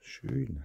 Schön.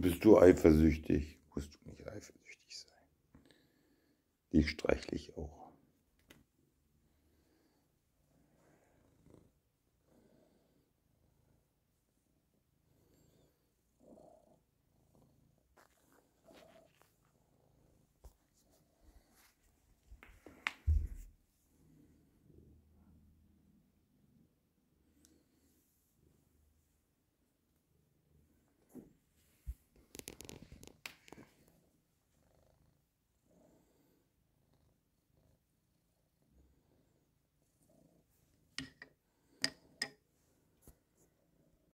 Bist du eifersüchtig? Musst du nicht eifersüchtig sein. Die streichle ich auch.